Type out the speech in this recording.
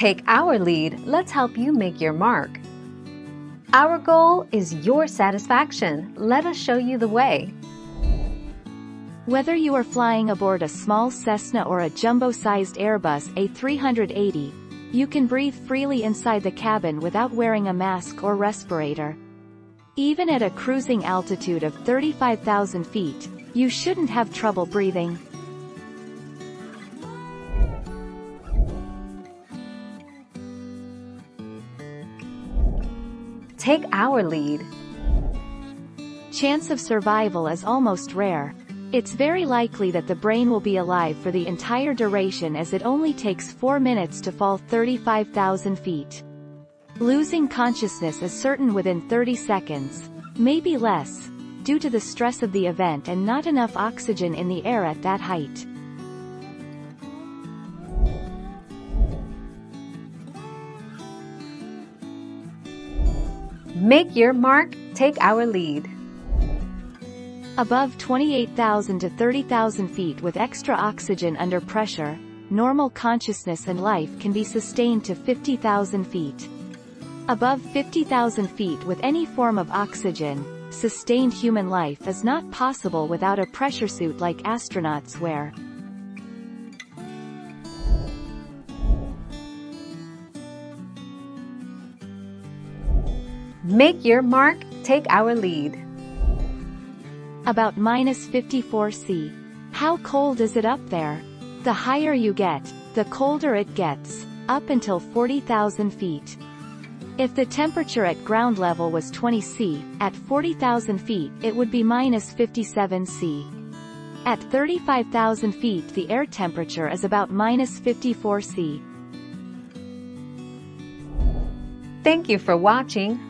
Take our lead, let's help you make your mark. Our goal is your satisfaction. Let us show you the way. Whether you are flying aboard a small Cessna or a jumbo-sized Airbus A380, you can breathe freely inside the cabin without wearing a mask or respirator. Even at a cruising altitude of 35,000 feet, you shouldn't have trouble breathing. Take our lead. Chance of survival is almost rare. It's very likely that the brain will be alive for the entire duration as it only takes 4 minutes to fall 35,000 feet. Losing consciousness is certain within 30 seconds, maybe less, due to the stress of the event and not enough oxygen in the air at that height. Make your mark, take our lead. Above 28,000 to 30,000 feet with extra oxygen under pressure, normal consciousness and life can be sustained to 50,000 feet. Above 50,000 feet with any form of oxygen, sustained human life is not possible without a pressure suit like astronauts wear. Make your mark, take our lead. About minus 54 C. How cold is it up there? The higher you get, the colder it gets, up until 40,000 feet. If the temperature at ground level was 20 C, at 40,000 feet it would be minus 57 C. At 35,000 feet the air temperature is about minus 54 C. Thank you for watching.